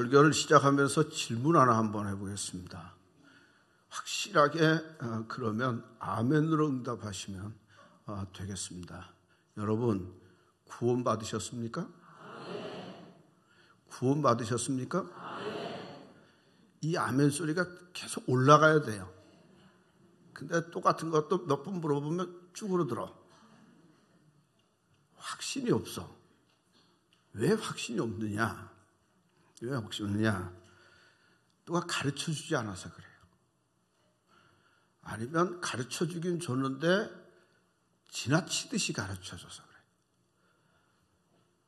설교를 시작하면서 질문 하나 한번 해보겠습니다. 확실하게 어, 그러면 아멘으로 응답하시면 어, 되겠습니다. 여러분 구원 받으셨습니까? 구원 받으셨습니까? 이 아멘 소리가 계속 올라가야 돼요. 근데 똑같은 것도 몇 번 물어보면 쭉 들어. 확신이 없어. 왜 확신이 없느냐? 왜 확신이 없느냐? 누가 가르쳐 주지 않아서 그래요. 아니면 가르쳐 주긴 줬는데 지나치듯이 가르쳐 줘서 그래요.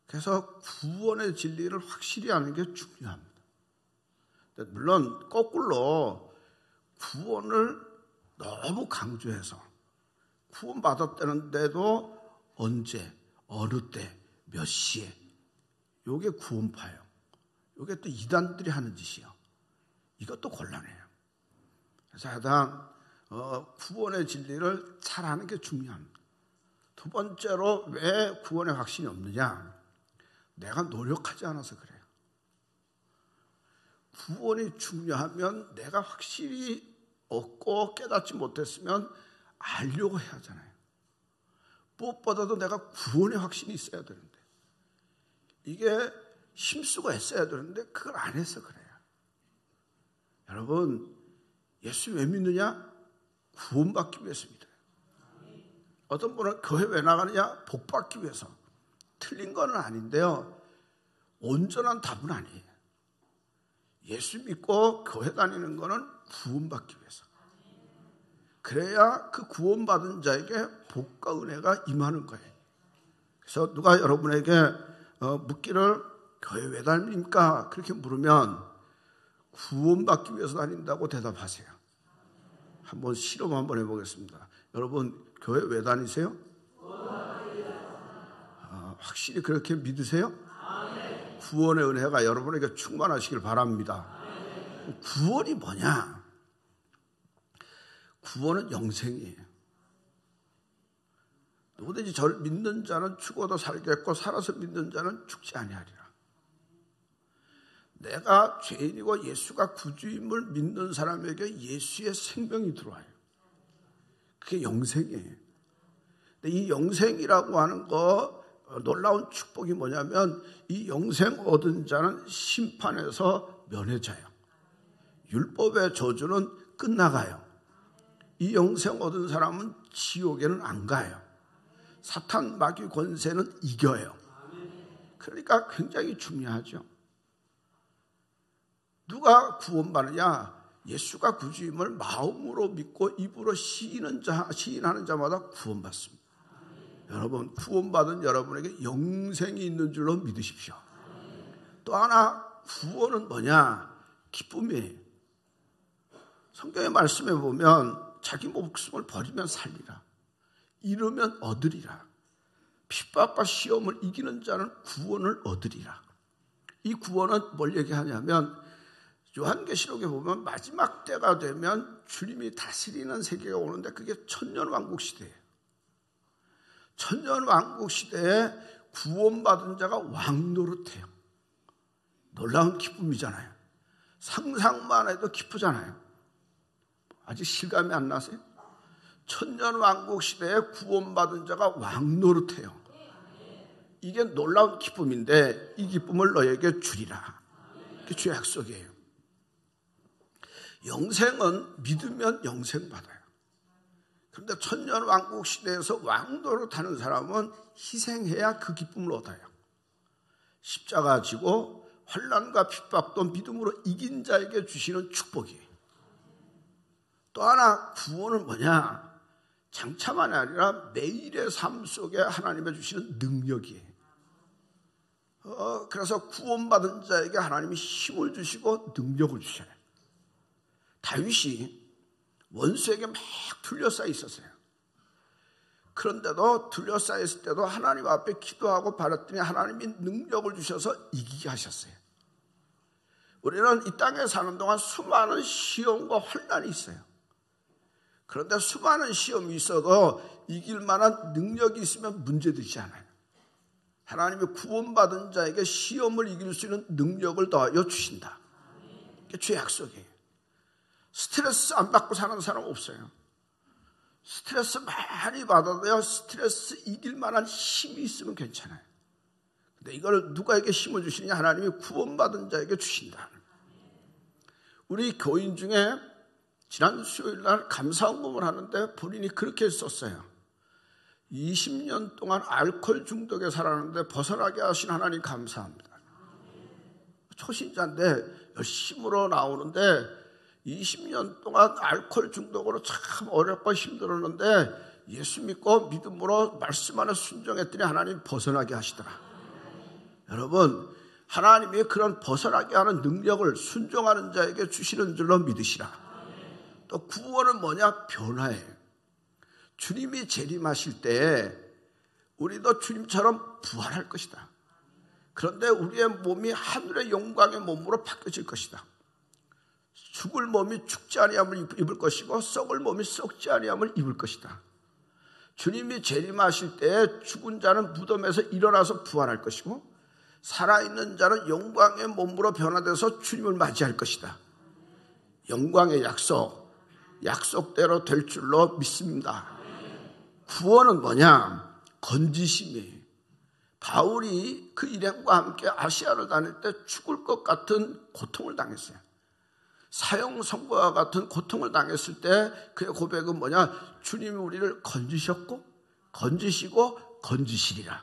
그래서 구원의 진리를 확실히 아는 게 중요합니다. 물론 거꾸로 구원을 너무 강조해서 구원받았다는데도 언제, 어느 때, 몇 시에 요게 구원파예요. 요게 또 이단들이 하는 짓이요. 이것도 곤란해요. 그래서 하여튼 어, 구원의 진리를 잘 아는 게 중요합니다. 두 번째로 왜 구원의 확신이 없느냐? 내가 노력하지 않아서 그래요. 구원이 중요하면 내가 확실히 얻고 깨닫지 못했으면 알려고 해야 하잖아요. 무엇보다도 내가 구원의 확신이 있어야 되는데 이게 힘쓰고 했어야 되는데 그걸 안 해서 그래요. 여러분 예수 왜 믿느냐? 구원받기 위해서 믿어요. 어떤 분은 교회 왜 나가느냐? 복받기 위해서. 틀린 건 아닌데요. 온전한 답은 아니에요. 예수 믿고 교회 다니는 거는 구원받기 위해서. 그래야 그 구원받은 자에게 복과 은혜가 임하는 거예요. 그래서 누가 여러분에게 어, 묻기를 교회 왜 다닙니까? 그렇게 물으면 구원받기 위해서 다닌다고 대답하세요. 한번 실험 한번 해보겠습니다. 여러분 교회 왜 다니세요? 아, 확실히 그렇게 믿으세요? 구원의 은혜가 여러분에게 충만하시길 바랍니다. 구원이 뭐냐? 구원은 영생이에요. 누구든지 저를 믿는 자는 죽어도 살겠고 살아서 믿는 자는 죽지 아니하리라. 내가 죄인이고 예수가 구주임을 믿는 사람에게 예수의 생명이 들어와요. 그게 영생이에요. 이 영생이라고 하는 거 놀라운 축복이 뭐냐면 이 영생 얻은 자는 심판에서 면해져요. 율법의 저주는 끝나가요. 이 영생 얻은 사람은 지옥에는 안 가요. 사탄 마귀 권세는 이겨요. 그러니까 굉장히 중요하죠. 누가 구원받느냐? 예수가 구주임을 마음으로 믿고 입으로 시인하는, 자, 시인하는 자마다 구원받습니다. 여러분, 구원받은 여러분에게 영생이 있는 줄로 믿으십시오. 또 하나, 구원은 뭐냐? 기쁨이에요. 성경의 말씀에 보면 자기 목숨을 버리면 살리라. 잃으면 얻으리라. 핍박과 시험을 이기는 자는 구원을 얻으리라. 이 구원은 뭘 얘기하냐면 요한계시록에 보면 마지막 때가 되면 주님이 다스리는 세계가 오는데 그게 천년왕국 시대예요. 천년왕국 시대에 구원받은 자가 왕노릇해요. 놀라운 기쁨이잖아요. 상상만 해도 기쁘잖아요. 아직 실감이 안 나세요? 천년왕국 시대에 구원받은 자가 왕노릇해요. 이게 놀라운 기쁨인데 이 기쁨을 너에게 주리라. 그게 주의 약속이에요. 영생은 믿으면 영생 받아요. 그런데 천년 왕국 시대에서 왕도로 타는 사람은 희생해야 그 기쁨을 얻어요. 십자가 지고 환란과 핍박도 믿음으로 이긴 자에게 주시는 축복이에요. 또 하나 구원은 뭐냐? 장차만이 아니라 매일의 삶 속에 하나님의 주시는 능력이에요. 어, 그래서 구원받은 자에게 하나님이 힘을 주시고 능력을 주셔요. 다윗이 원수에게 막 둘러싸여 있었어요. 그런데도 둘러싸였을 때도 하나님 앞에 기도하고 바랐더니 하나님이 능력을 주셔서 이기게 하셨어요. 우리는 이 땅에 사는 동안 수많은 시험과 환란이 있어요. 그런데 수많은 시험이 있어도 이길 만한 능력이 있으면 문제되지 않아요. 하나님의 구원받은 자에게 시험을 이길 수 있는 능력을 더하여 주신다. 이게 주의 약속이에요. 스트레스 안 받고 사는 사람 없어요. 스트레스 많이 받아도요, 스트레스 이길 만한 힘이 있으면 괜찮아요. 근데 이걸 누가에게 힘을 주시느냐? 하나님이 구원받은 자에게 주신다. 우리 교인 중에 지난 수요일 날 감사원금을 하는데 본인이 그렇게 썼어요. 20년 동안 알코올 중독에 살았는데 벗어나게 하신 하나님 감사합니다. 초신자인데 열심으로 나오는데 20년 동안 알코올 중독으로 참 어렵고 힘들었는데 예수 믿고 믿음으로 말씀 안에 순종했더니 하나님 벗어나게 하시더라. 여러분, 하나님이 그런 벗어나게 하는 능력을 순종하는 자에게 주시는 줄로 믿으시라. 또 구원은 뭐냐? 변화예요. 주님이 재림하실 때 우리도 주님처럼 부활할 것이다. 그런데 우리의 몸이 하늘의 영광의 몸으로 바뀌어질 것이다. 죽을 몸이 죽지 아니함을 입을 것이고 썩을 몸이 썩지 아니함을 입을 것이다. 주님이 재림하실 때 죽은 자는 무덤에서 일어나서 부활할 것이고 살아있는 자는 영광의 몸으로 변화돼서 주님을 맞이할 것이다. 영광의 약속, 약속대로 될 줄로 믿습니다. 구원은 뭐냐? 건지심이에요. 바울이 그 일행과 함께 아시아를 다닐 때 죽을 것 같은 고통을 당했어요. 사형 선고와 같은 고통을 당했을 때 그의 고백은 뭐냐? 주님이 우리를 건지셨고 건지시고 건지시리라.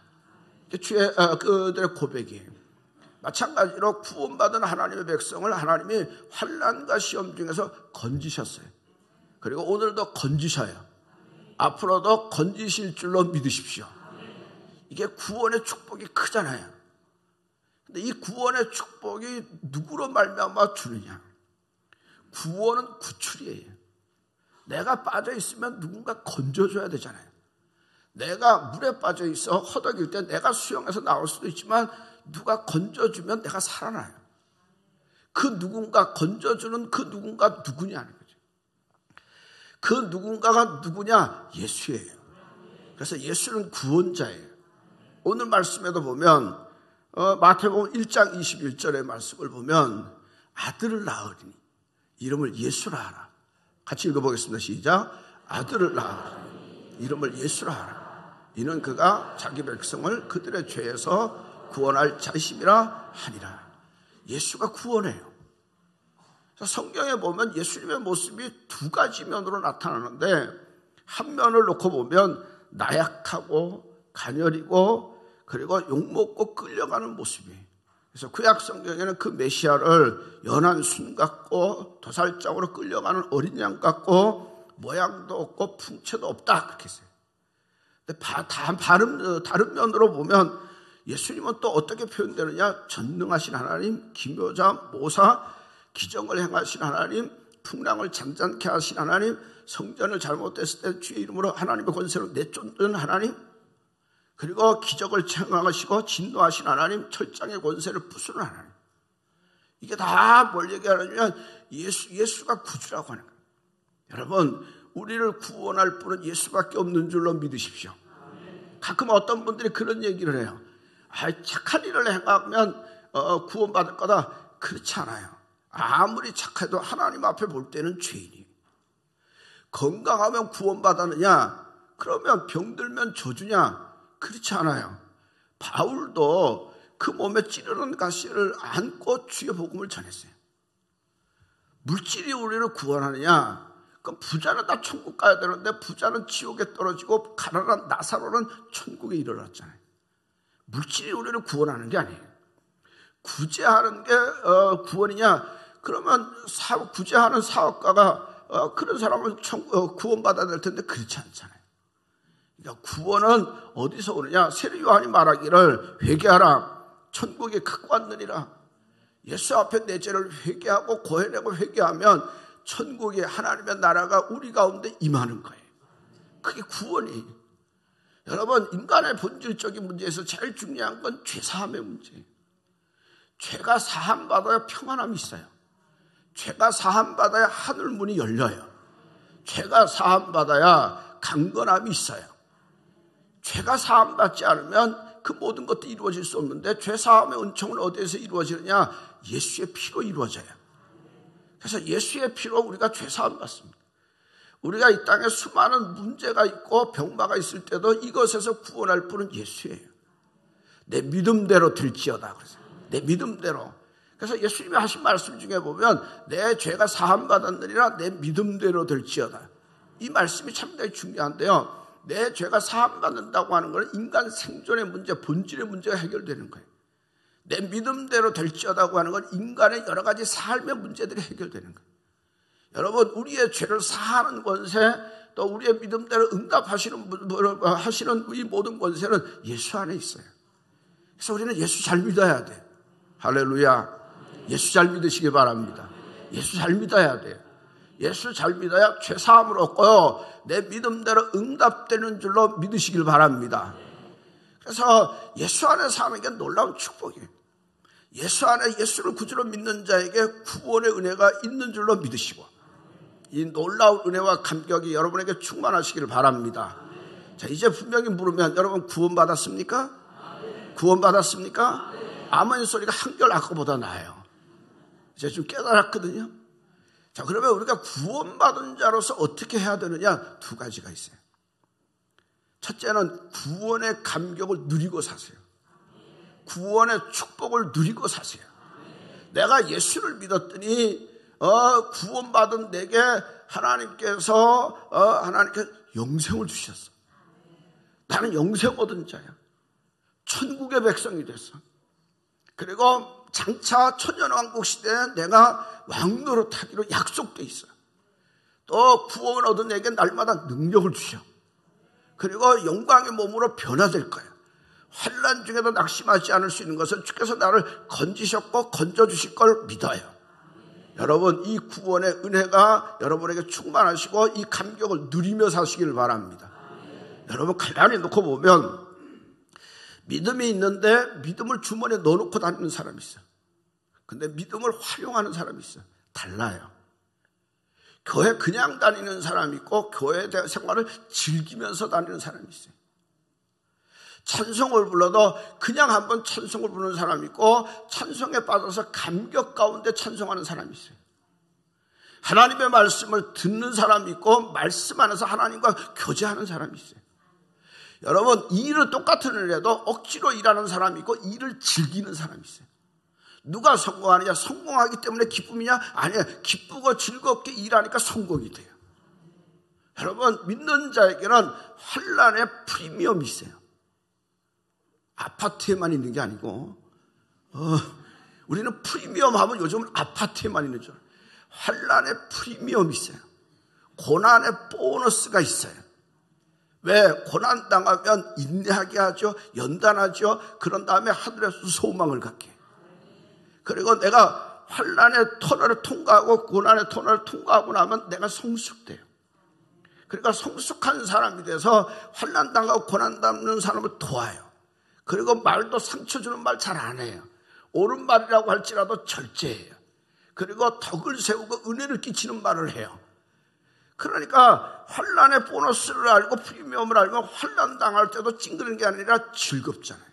주의 어, 그들의 고백이에요. 마찬가지로 구원받은 하나님의 백성을 하나님이 환란과 시험 중에서 건지셨어요. 그리고 오늘도 건지셔요. 앞으로도 건지실 줄로 믿으십시오. 이게 구원의 축복이 크잖아요. 근데 이 구원의 축복이 누구로 말미암아 주느냐? 구원은 구출이에요. 내가 빠져 있으면 누군가 건져줘야 되잖아요. 내가 물에 빠져 있어 허덕일 때 내가 수영해서 나올 수도 있지만 누가 건져주면 내가 살아나요. 그 누군가 건져주는 그 누군가 누구냐는 거죠. 그 누군가가 누구냐? 예수예요. 그래서 예수는 구원자예요. 오늘 말씀에도 보면 어, 마태복음 1장 21절의 말씀을 보면 아들을 낳으리니 이름을 예수라 하라. 같이 읽어보겠습니다. 시작. 아들을 낳으리니 이름을 예수라 하라. 이는 그가 자기 백성을 그들의 죄에서 구원할 자심이라 하니라. 예수가 구원해요. 성경에 보면 예수님의 모습이 두 가지 면으로 나타나는데 한 면을 놓고 보면 나약하고 가녀리고 그리고 욕먹고 끌려가는 모습이 그래서 구약 성경에는 그 메시아를 연한 순 같고 도살장으로 끌려가는 어린 양 같고 모양도 없고 풍채도 없다 그렇게 했어요. 다른, 어, 다른 면으로 보면 예수님은 또 어떻게 표현되느냐? 전능하신 하나님, 기묘자, 모사, 기정을 행하신 하나님, 풍랑을 잔잔케 하신 하나님, 성전을 잘못했을 때 주의 이름으로 하나님의 권세로 내쫓는 하나님, 그리고 기적을 행하시고 진노하신 하나님, 철장의 권세를 부수는 하나님. 이게 다 뭘 얘기하냐면 예수, 예수가 구주라고 하는 거예요. 여러분, 우리를 구원할 분은 예수밖에 없는 줄로 믿으십시오. 가끔 어떤 분들이 그런 얘기를 해요. 아, 착한 일을 행하면 어, 구원받을 거다. 그렇지 않아요. 아무리 착해도 하나님 앞에 볼 때는 죄인이. 건강하면 구원받았느냐? 그러면 병들면 저주냐? 그렇지 않아요. 바울도 그 몸에 찌르는 가시를 안고 주의 복음을 전했어요. 물질이 우리를 구원하느냐? 그럼 부자는 다 천국 가야 되는데 부자는 지옥에 떨어지고 가난한 나사로는 천국에 이르렀잖아요. 물질이 우리를 구원하는 게 아니에요. 구제하는 게 어, 구원이냐? 그러면 사, 구제하는 사업가가 어, 그런 사람은 천, 어, 구원받아야 될 텐데 그렇지 않잖아요. 구원은 어디서 오느냐? 세례 요한이 말하기를 회개하라. 천국에 갖고 왔느니라. 예수 앞에 내 죄를 회개하고 고해내고 회개하면 천국의 하나님의 나라가 우리 가운데 임하는 거예요. 그게 구원이에요. 여러분, 인간의 본질적인 문제에서 제일 중요한 건 죄사함의 문제예요. 죄가 사함받아야 평안함이 있어요. 죄가 사함받아야 하늘문이 열려요. 죄가 사함받아야 강건함이 있어요. 죄가 사함 받지 않으면 그 모든 것도 이루어질 수 없는데 죄 사함의 은총은 어디에서 이루어지느냐? 예수의 피로 이루어져요. 그래서 예수의 피로 우리가 죄 사함 받습니다. 우리가 이 땅에 수많은 문제가 있고 병마가 있을 때도 이것에서 구원할 분은 예수예요. 내 믿음대로 될지어다. 그래서 내 믿음대로. 그래서 예수님이 하신 말씀 중에 보면 내 죄가 사함 받았느니라 내 믿음대로 될지어다. 이 말씀이 참대히 중요한데요. 내 죄가 사함받는다고 하는 것은 인간 생존의 문제, 본질의 문제가 해결되는 거예요. 내 믿음대로 될지어다고 하는 건 인간의 여러 가지 삶의 문제들이 해결되는 거예요. 여러분, 우리의 죄를 사하는 권세, 또 우리의 믿음대로 응답하시는 하시는 이 모든 권세는 예수 안에 있어요. 그래서 우리는 예수 잘 믿어야 돼. 할렐루야. 예수 잘 믿으시기 바랍니다. 예수 잘 믿어야 돼요. 예수 잘 믿어야 죄사함을 얻고요. 내 믿음대로 응답되는 줄로 믿으시길 바랍니다. 그래서 예수 안에 사는 게 놀라운 축복이에요. 예수 안에 예수를 구주로 믿는 자에게 구원의 은혜가 있는 줄로 믿으시고 이 놀라운 은혜와 감격이 여러분에게 충만하시기를 바랍니다. 자, 이제 분명히 물으면 여러분 구원받았습니까? 구원받았습니까? 아멘 소리가 한결 아까보다 나아요. 이제 좀 깨달았거든요. 자, 그러면 우리가 구원받은 자로서 어떻게 해야 되느냐? 두 가지가 있어요. 첫째는 구원의 감격을 누리고 사세요. 구원의 축복을 누리고 사세요. 내가 예수를 믿었더니 어, 구원받은 내게 하나님께서 어, 하나님께 영생을 주셨어. 나는 영생 얻은 자야. 천국의 백성이 됐어. 그리고 장차 천년왕국 시대에 내가 왕노로 타기로 약속돼 있어요. 또 구원 얻은 내게 날마다 능력을 주셔. 그리고 영광의 몸으로 변화될 거예요. 환란 중에도 낙심하지 않을 수 있는 것은 주께서 나를 건지셨고 건져 주실 걸 믿어요. 여러분 이 구원의 은혜가 여러분에게 충만하시고 이 감격을 누리며 사시기를 바랍니다. 여러분 가만히 놓고 보면 믿음이 있는데 믿음을 주머니에 넣어놓고 다니는 사람이 있어요. 근데 믿음을 활용하는 사람이 있어요. 달라요. 교회 그냥 다니는 사람이 있고 교회 생활을 즐기면서 다니는 사람이 있어요. 찬송을 불러도 그냥 한번 찬송을 부르는 사람이 있고 찬송에 빠져서 감격 가운데 찬송하는 사람이 있어요. 하나님의 말씀을 듣는 사람이 있고 말씀 안에서 하나님과 교제하는 사람이 있어요. 여러분 일은 똑같은 일해도 억지로 일하는 사람이 있고 일을 즐기는 사람이 있어요. 누가 성공하느냐? 성공하기 때문에 기쁨이냐? 아니야. 기쁘고 즐겁게 일하니까 성공이 돼요. 여러분 믿는 자에게는 환란의 프리미엄이 있어요. 아파트에만 있는 게 아니고 어, 우리는 프리미엄 하면 요즘은 아파트에만 있는 줄. 환란의 프리미엄이 있어요. 고난의 보너스가 있어요. 왜 고난 당하면 인내하게 하죠. 연단하죠. 그런 다음에 하늘에서 소망을 갖게. 그리고 내가 환란의 터널을 통과하고 고난의 터널을 통과하고 나면 내가 성숙돼요. 그러니까 성숙한 사람이 돼서 환란 당하고 고난 당하는 사람을 도와요. 그리고 말도 상처 주는 말 잘 안 해요. 옳은 말이라고 할지라도 절제해요. 그리고 덕을 세우고 은혜를 끼치는 말을 해요. 그러니까 환란의 보너스를 알고 프리미엄을 알면 환란 당할 때도 찡그는 게 아니라 즐겁잖아요.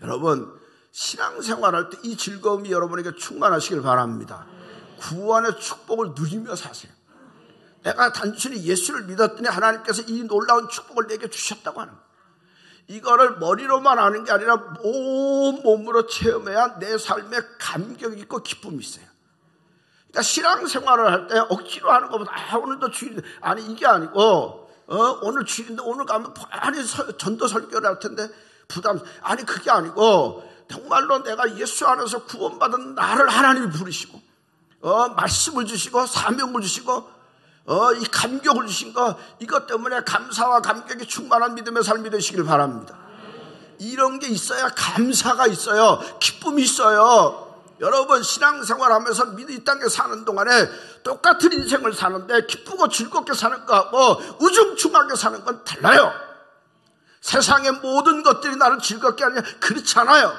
여러분 신앙생활할 때 이 즐거움이 여러분에게 충만하시길 바랍니다. 구원의 축복을 누리며 사세요. 내가 단순히 예수를 믿었더니 하나님께서 이 놀라운 축복을 내게 주셨다고 하는. 이거를 머리로만 아는 게 아니라 온 몸으로 체험해야 내 삶에 감격이 있고 기쁨이 있어요. 그러니까 신앙생활을 할 때 억지로 하는 것보다 아 오늘도 주일 아니 이게 아니고 어 오늘 주일인데 오늘 가면 아니 전도 설교를 할 텐데 부담 아니 그게 아니고 정말로 내가 예수 안에서 구원받은 나를 하나님이 부르시고 어 말씀을 주시고 사명을 주시고 어, 이 감격을 주신 거, 이것 때문에 감사와 감격이 충만한 믿음의 삶이 되시길 바랍니다. 이런 게 있어야 감사가 있어요. 기쁨이 있어요. 여러분 신앙생활 하면서 믿음 이 땅에 사는 동안에 똑같은 인생을 사는데 기쁘고 즐겁게 사는 거하고 우중충하게 사는 건 달라요. 세상의 모든 것들이 나를 즐겁게 하냐 그렇지 않아요.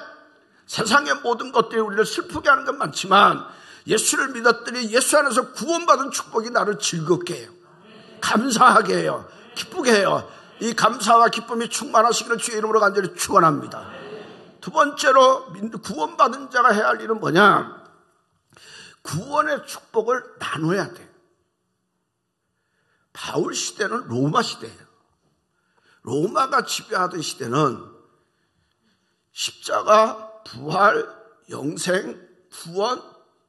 세상의 모든 것들이 우리를 슬프게 하는 건 많지만 예수를 믿었더니 예수 안에서 구원받은 축복이 나를 즐겁게 해요. 감사하게 해요. 기쁘게 해요. 이 감사와 기쁨이 충만하시기를 주의 이름으로 간절히 축원합니다. 두 번째로 구원받은 자가 해야 할 일은 뭐냐? 구원의 축복을 나눠야 돼. 바울 시대는 로마 시대예요. 로마가 지배하던 시대는 십자가, 부활, 영생, 구원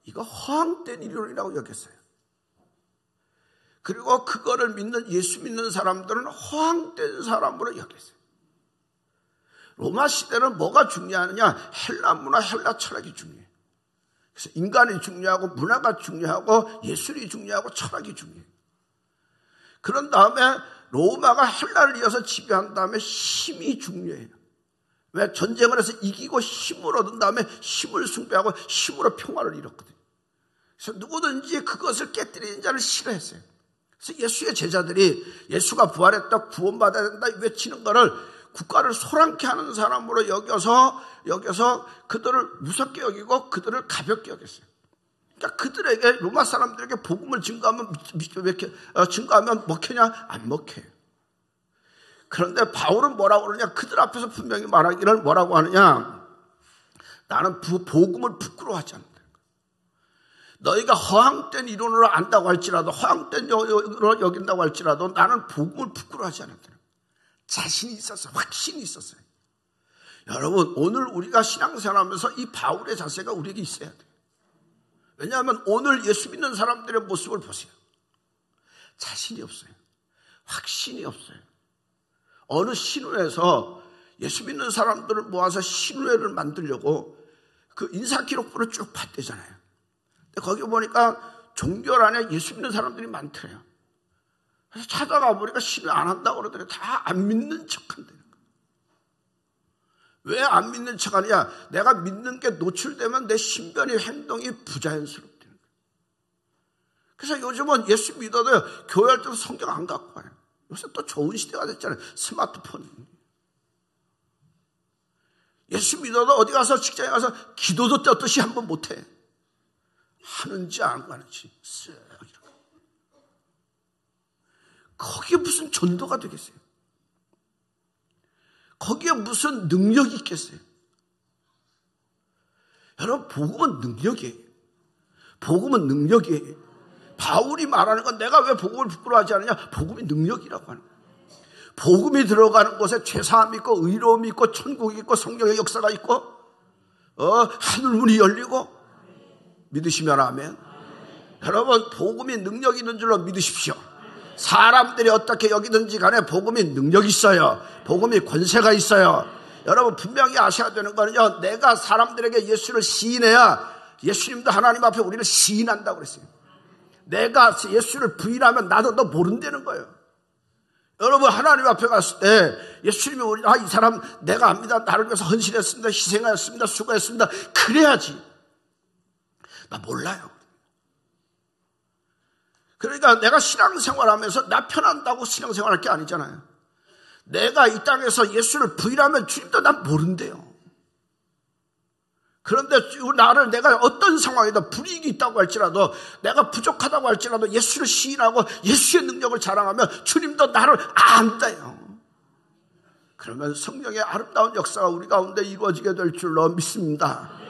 이거 허황된 이론이라고 여겼어요. 그리고 그거를 믿는 예수 믿는 사람들은 허황된 사람으로 여겼어요. 로마 시대는 뭐가 중요하느냐? 헬라 문화, 헬라 철학이 중요해요. 그래서 인간이 중요하고 문화가 중요하고 예술이 중요하고 철학이 중요해요. 그런 다음에 로마가 헬라를 이어서 지배한 다음에 힘이 중요해요. 왜 전쟁을 해서 이기고 힘을 얻은 다음에 힘을 숭배하고 힘으로 평화를 이뤘거든요. 그래서 누구든지 그것을 깨뜨리는 자를 싫어했어요. 그래서 예수의 제자들이 예수가 부활했다 구원받아야 된다 외치는 것을 국가를 소란케 하는 사람으로 여겨서 여겨서 그들을 무섭게 여기고 그들을 가볍게 여겼어요. 그러니까 그들에게 로마 사람들에게 복음을 증거하면 어, 증거하면 먹히냐 안 먹혀요. 그런데 바울은 뭐라고 그러냐 그들 앞에서 분명히 말하기를 뭐라고 하느냐 나는 복음을 부끄러워하지 않는다. 너희가 허황된 이론으로 안다고 할지라도 허황된 이론으로 여긴다고 할지라도 나는 복음을 부끄러워하지 않는다. 자신이 있었어요. 확신이 있었어요. 여러분 오늘 우리가 신앙생활하면서 이 바울의 자세가 우리에게 있어야 돼요. 왜냐하면 오늘 예수 믿는 사람들의 모습을 보세요. 자신이 없어요. 확신이 없어요. 어느 신우에서 예수 믿는 사람들을 모아서 신우회를 만들려고 그 인사기록부를 쭉 봤대잖아요. 근데 거기 보니까 종교 안에 예수 믿는 사람들이 많더래요. 그래서 찾아가 보니까 신뢰 안 한다고 그러더니 다 안 믿는 척 한다는 거예요. 왜안 믿는 척 하느냐? 내가 믿는 게 노출되면 내 신변이 행동이 부자연스럽다는 거예요. 그래서 요즘은 예수 믿어도 교회 할 때도 성경 안 갖고 와요. 요새 또 좋은 시대가 됐잖아요. 스마트폰. 예수 믿어도 어디 가서 직장에 가서 기도도 떴듯이 한번 못해. 하는지 안 하는지. 거기에 무슨 전도가 되겠어요? 거기에 무슨 능력이 있겠어요? 여러분, 복음은 능력이에요. 복음은 능력이에요. 바울이 말하는 건 내가 왜 복음을 부끄러워하지 않느냐? 복음이 능력이라고 하는 거예요. 복음이 들어가는 곳에 죄사함이 있고 의로움이 있고 천국이 있고 성령의 역사가 있고 어, 하늘문이 열리고 믿으시면 하면 여러분 복음이 능력 있는 줄로 믿으십시오. 사람들이 어떻게 여기든지 간에 복음이 능력 있어요. 복음이 권세가 있어요. 여러분 분명히 아셔야 되는 거는요. 내가 사람들에게 예수를 시인해야 예수님도 하나님 앞에 우리를 시인한다고 그랬어요. 내가 예수를 부인하면 나도 너 모른다는 거예요. 여러분 하나님 앞에 갔을 때 예수님이 우리 아 이 사람 내가 압니다. 나를 위해서 헌신했습니다. 희생하였습니다. 수고했습니다. 그래야지. 나 몰라요. 그러니까 내가 신앙생활하면서 나 편한다고 신앙생활할 게 아니잖아요. 내가 이 땅에서 예수를 부인하면 주님도 난 모른대요. 그런데 나를 내가 어떤 상황에다 불이익이 있다고 할지라도 내가 부족하다고 할지라도 예수를 시인하고 예수의 능력을 자랑하면 주님도 나를 안다요. 그러면 성령의 아름다운 역사가 우리 가운데 이루어지게 될 줄로 믿습니다.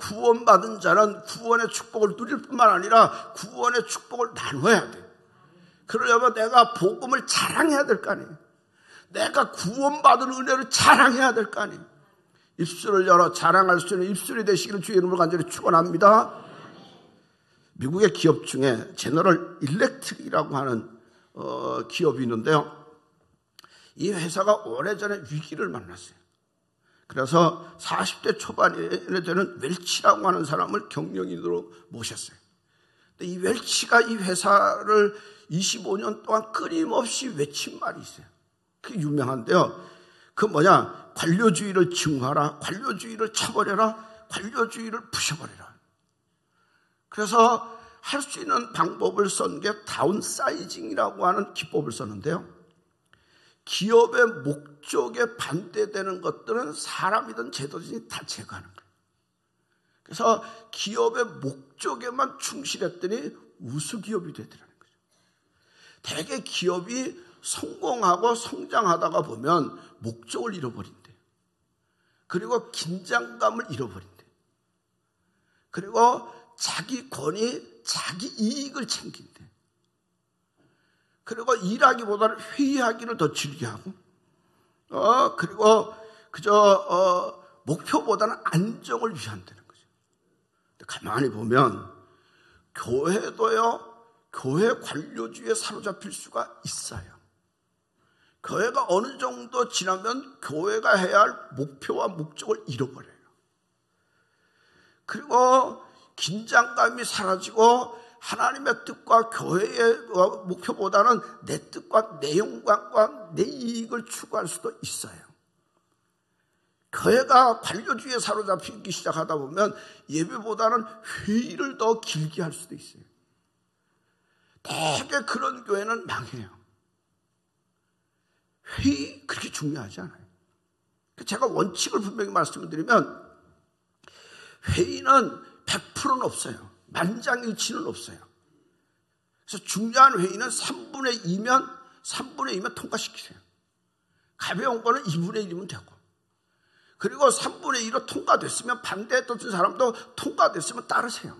구원받은 자는 구원의 축복을 누릴 뿐만 아니라 구원의 축복을 나눠야 돼. 그러려면 내가 복음을 자랑해야 될 거 아니에요. 내가 구원받은 은혜를 자랑해야 될 거 아니에요. 입술을 열어 자랑할 수 있는 입술이 되시기를 주의 이름으로 간절히 축원합니다. 미국의 기업 중에 제너럴 일렉트릭이라고 하는 어, 기업이 있는데요. 이 회사가 오래전에 위기를 만났어요. 그래서 40대 초반에 되는 웰치라고 하는 사람을 경영인으로 모셨어요. 이 웰치가 이 회사를 25년 동안 끊임없이 외친 말이 있어요. 그게 유명한데요. 그 뭐냐? 관료주의를 증화라, 관료주의를 쳐버려라, 관료주의를 부셔버려라. 그래서 할 수 있는 방법을 쓴 게 다운사이징이라고 하는 기법을 썼는데요. 기업의 목적에 반대되는 것들은 사람이든 제도든지 다 제거하는 거예요. 그래서 기업의 목적에만 충실했더니 우수 기업이 되더라는 거죠. 대개 기업이 성공하고 성장하다가 보면 목적을 잃어버린대. 그리고 긴장감을 잃어버린대. 그리고 자기 권위, 자기 이익을 챙긴대. 그리고 일하기보다는 회의하기를 더 즐겨 하고, 어, 그리고 그저, 어, 목표보다는 안정을 위한다는 거죠. 가만히 보면, 교회도요, 교회 관료주의에 사로잡힐 수가 있어요. 교회가 어느 정도 지나면 교회가 해야 할 목표와 목적을 잃어버려요. 그리고 긴장감이 사라지고 하나님의 뜻과 교회의 목표보다는 내 뜻과 내 영광과 내 이익을 추구할 수도 있어요. 교회가 관료주의에 사로잡히기 시작하다 보면 예배보다는 회의를 더 길게 할 수도 있어요. 되게 그런 교회는 망해요. 회의 그렇게 중요하지 않아요. 제가 원칙을 분명히 말씀드리면 회의는 100%는 없어요. 만장일치는 없어요. 그래서 중요한 회의는 3분의 2면 3분의 2면 통과시키세요. 가벼운 거는 2분의 1이면 되고. 그리고 3분의 2로 통과됐으면 반대했던 사람도 통과됐으면 따르세요.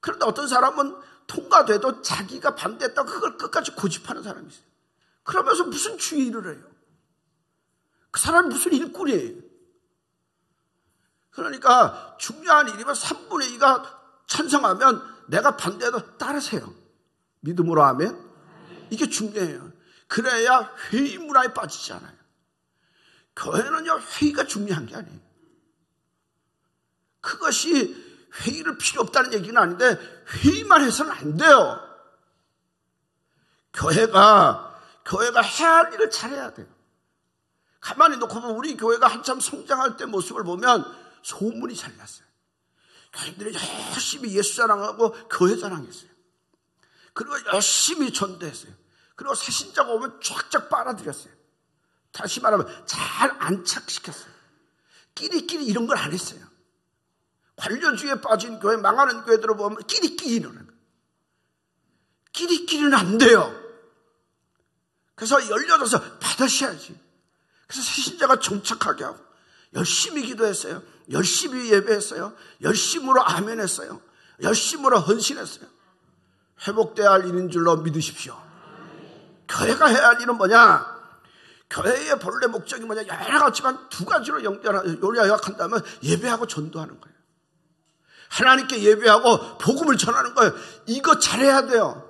그런데 어떤 사람은 통과돼도 자기가 반대했다고 그걸 끝까지 고집하는 사람이 있어요. 그러면서 무슨 주의를 해요? 그 사람이 무슨 일꾼이에요? 그러니까 중요한 일이면 3분의 2가 찬성하면 내가 반대해도 따르세요. 믿음으로 하면 이게 중요해요. 그래야 회의 문화에 빠지지 않아요. 교회는요, 회의가 중요한 게 아니에요. 그것이 회의를 필요 없다는 얘기는 아닌데 회의만 해서는 안 돼요. 교회가 교회가 해야 할 일을 잘해야 돼요. 가만히 놓고 보면 우리 교회가 한참 성장할 때 모습을 보면 소문이 잘 났어요. 교인들이 열심히 예수 자랑하고 교회 자랑했어요. 그리고 열심히 전도했어요. 그리고 새신자가 오면 쫙쫙 빨아들였어요. 다시 말하면 잘 안착시켰어요. 끼리끼리 이런 걸 안 했어요. 관료주의에 빠진 교회, 망하는 교회들을 보면 끼리끼리 이러는 거예요. 끼리끼리는 안 돼요. 그래서 열려져서 받으셔야지. 그래서 새신자가 정착하게 하고 열심히 기도했어요. 열심히 예배했어요. 열심으로 아멘했어요. 열심으로 헌신했어요. 회복돼야 할 일인 줄로 믿으십시오. 교회가 해야 할 일은 뭐냐? 교회의 본래 목적이 뭐냐? 여러 가지만 두 가지로 요약한다면 예배하고 전도하는 거예요. 하나님께 예배하고 복음을 전하는 거예요. 이거 잘해야 돼요.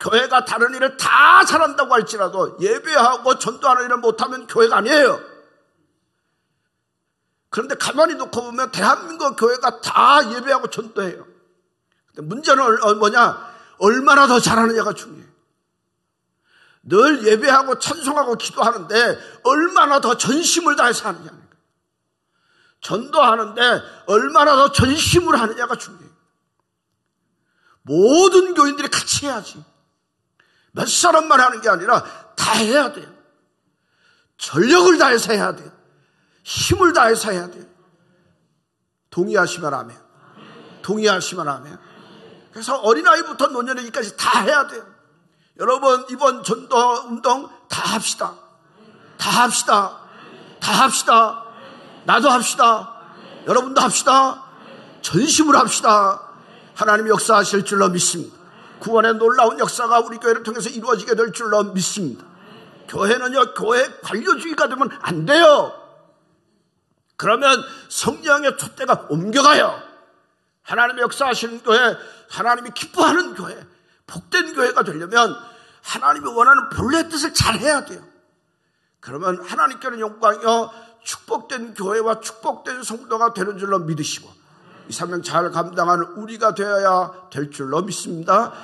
교회가 다른 일을 다 잘한다고 할지라도 예배하고 전도하는 일을 못하면 교회가 아니에요. 그런데 가만히 놓고 보면 대한민국 교회가 다 예배하고 전도해요. 근데 문제는 어, 뭐냐? 얼마나 더 잘하느냐가 중요해요. 늘 예배하고 찬송하고 기도하는데 얼마나 더 전심을 다해서 하느냐. 전도하는데 얼마나 더 전심을 하느냐가 중요해요. 모든 교인들이 같이 해야지. 몇 사람만 하는 게 아니라 다 해야 돼요. 전력을 다해서 해야 돼요. 힘을 다해서 해야 돼요. 동의하시면 하면. 동의하시면 하면. 그래서 어린아이부터 노년이기까지 다 해야 돼요. 여러분, 이번 전도 운동 다 합시다. 다 합시다. 다 합시다. 나도 합시다. 여러분도 합시다. 전심으로 합시다. 하나님 역사하실 줄로 믿습니다. 구원의 놀라운 역사가 우리 교회를 통해서 이루어지게 될 줄로 믿습니다. 교회는요, 교회 관료주의가 되면 안 돼요. 그러면 성령의 촛대가 옮겨가요. 하나님의 역사하시는 교회, 하나님이 기뻐하는 교회, 복된 교회가 되려면 하나님이 원하는 본래 뜻을 잘 해야 돼요. 그러면 하나님께는 영광이요, 축복된 교회와 축복된 성도가 되는 줄로 믿으시고 이 사명 잘 감당하는 우리가 되어야 될 줄로 믿습니다.